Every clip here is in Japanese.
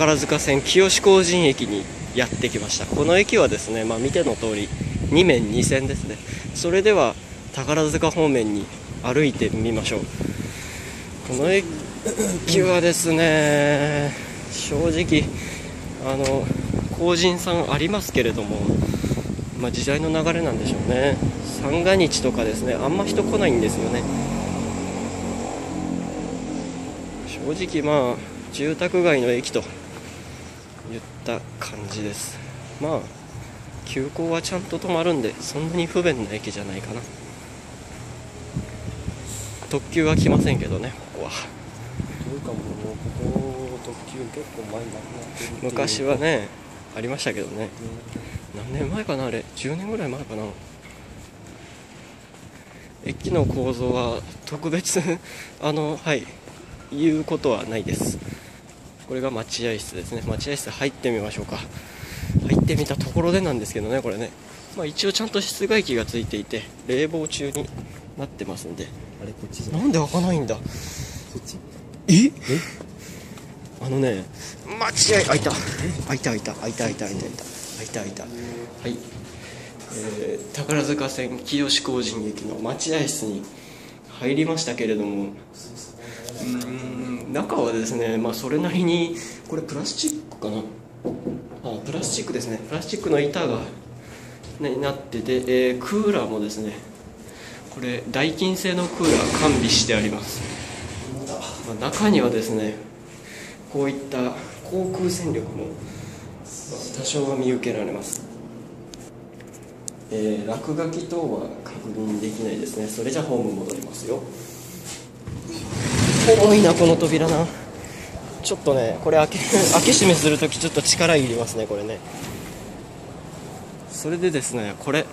宝塚線清志工人駅にやってきました。この駅はですね、まあ、見ての通り2面2線ですね。それでは宝塚方面に歩いてみましょう。この駅はですね正直あの工人さんありますけれども、まあ、時代の流れなんでしょうね。三が日とかですねあんま人来ないんですよね。正直まあ住宅街の駅といった感じです。まあ急行はちゃんと止まるんでそんなに不便な駅じゃないかな。特急は来ませんけどねここは。というかもうここ特急結構前になくなってる昔はねありましたけどね。何年前かなあれ。10年ぐらい前かな。駅の構造は特別 あのはい言うことはないですこれが待合室ですね。待合室入ってみましょうか。入ってみたところでなんですけどねこれね、まあ、一応ちゃんと室外機がついていて冷房中になってますんで。あれこっちじゃなんで開かないんだ？そっち？え？あのね待合開いた。開いた開いた。開いた開いた開いた。開いた開いた。はい、えー宝塚線清志工人駅の待合室に入りましたけれども。うーん中はですねまあそれなりにこれプラスチックかな？あプラスチックですね。プラスチックの板が、ね、なってて、えークーラーもですねこれダイキン製のクーラー完備してあります。まあ中にはですねこういった航空戦力も多少は見受けられます、えー落書き等は確認できないですね。それじゃホーム戻りますよ。重いなこの扉な。ちょっとねこれ開け 開け閉めするときちょっと力いりますねこれね。それでですねこれ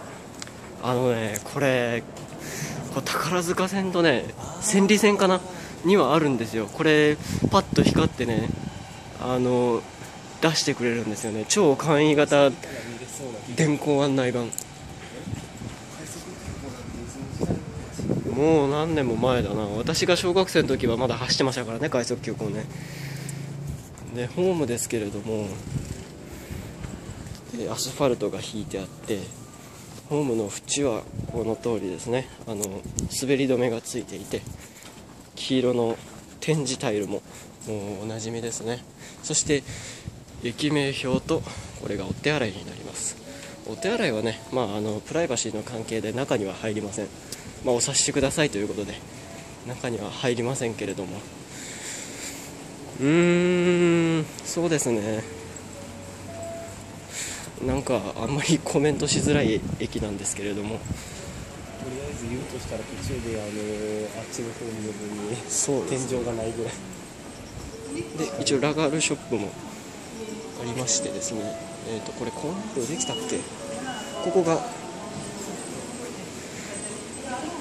あのねこれこれ宝塚線とね千里線かな？にはあるんですよ。これパッと光ってねあの出してくれるんですよね。超簡易型電光案内板。もう何年も前だな。私が小学生の時はまだ走ってましたからね快速急行ね。でホームですけれどもアスファルトが引いてあってホームの縁はこの通りですね。あの滑り止めがついていて黄色の展示タイルももうおなじみですね。そして駅名表とこれがお手洗いになります。お手洗いはね、まあ、あのプライバシーの関係で中には入りません、まあ、お察しくださいということで中には入りませんけれども。うーんそうですね。なんかあんまりコメントしづらい駅なんですけれども。とりあえず言うとしたら途中であのあっちの方にに天井がないぐらい。で一応ラガールショップもありましてですね。えっ、とこれコントできたっけ？ここが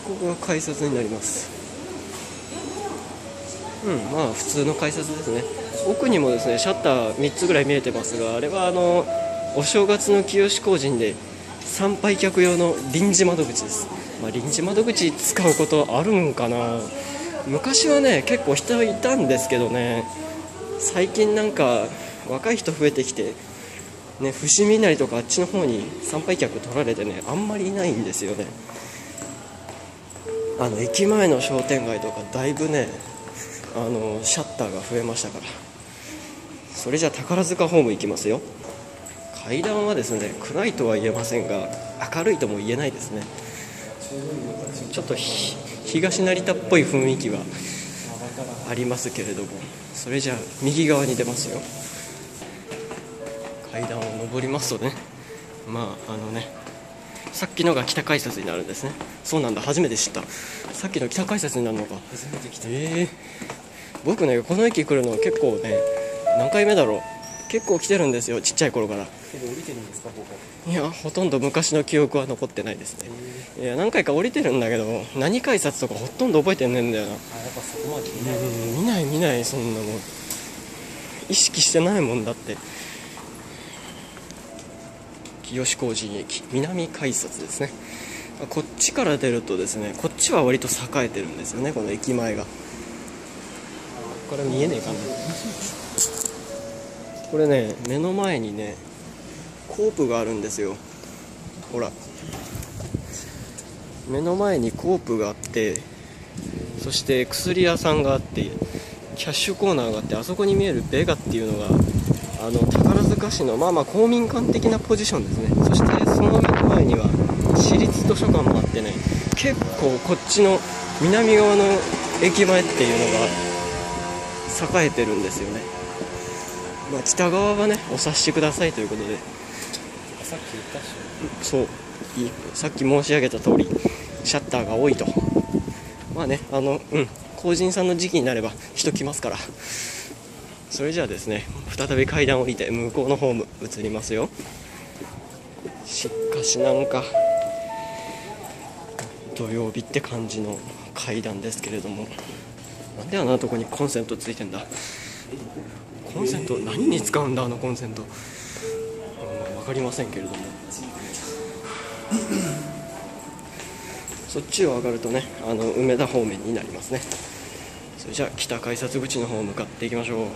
ここが改札になります。うんまあ普通の改札ですね。奥にもですねシャッター3つぐらい見えてますがあれはあのお正月の清志工人で参拝客用の臨時窓口です、まあ、臨時窓口使うことあるんかな。昔はね結構人いたんですけどね。最近なんか若い人増えてきてね伏見稲荷とかあっちの方に参拝客取られてねあんまりいないんですよね。あの駅前の商店街とかだいぶねあのシャッターが増えましたから。それじゃ宝塚ホーム行きますよ。階段はですね暗いとは言えませんが明るいとも言えないですね。ちょっと東成田っぽい雰囲気はありますけれどもそれじゃあ右側に出ますよ。階段を上りますとねまああのねさっきのが北改札になるんですね。そうなんだ。初めて知った。さっきの北改札になるのか。初めて来た。ええ僕ねこの駅来るの結構ね何回目だろう。結構来てるんですよちっちゃい頃から。けど降りてるんですかここ。いやほとんど昔の記憶は残ってないですね。いや何回か降りてるんだけど何改札とかほとんど覚えてねえんだよな。あやっぱそこまでね。うん見ない見ないそんなの意識してないもんだって清志工人駅南改札ですね。こっちから出るとですねこっちは割と栄えてるんですよねこの駅前が。これ見えねえかな。これね目の前にねコープがあるんですよ。ほら。目の前にコープがあってそして薬屋さんがあってキャッシュコーナーがあってあそこに見えるベガっていうのがあの宝塚市のまあまあ公民館的なポジションですね。そしてその目の前には私立図書館もあってね結構こっちの南側の駅前っていうのが栄えてるんですよね、まあ、北側はねお察しくださいということで。さっき言ったっしそう。いいさっき申し上げた通りシャッターが多いと。まあねあのうん。工人さんの時期になれば人来ますからそれじゃあですね再び階段を降りて向こうのホーム移りますよ。しかしなんか土曜日って感じの階段ですけれどもなんであんなとこにコンセントついてんだ？コンセント何に使うんだあのコンセント、まあ、分かりませんけれども。そっちを上がるとねあの梅田方面になりますね。それじゃあ北改札口の方向かっていきましょう。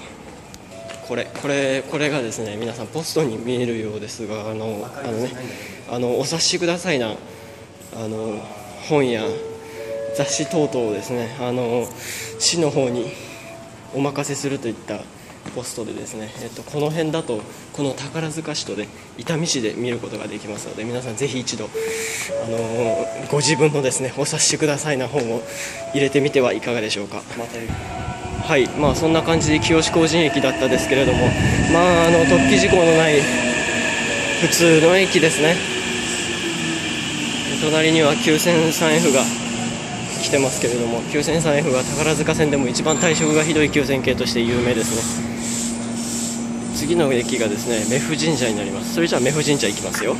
これこれこれがですね皆さんポストに見えるようですがあのあのね。あのお察しくださいなあの本や雑誌等々をですねあの市の方にお任せするといったポストでですね、えっと、この辺だとこの宝塚市とで伊丹市で見ることができますので皆さんぜひ一度、あのご自分のですねお察しくださいな本を入れてみてはいかがでしょうか。またはいまあそんな感じで清志工人駅だったですけれどもまああの突起事故のない普通の駅ですね。隣には 9003F が来てますけれども 9003F が宝塚線でも一番退職がひどい9000系として有名ですね次の駅がですね目布神社になります。それじゃあ目布神社行きますよ。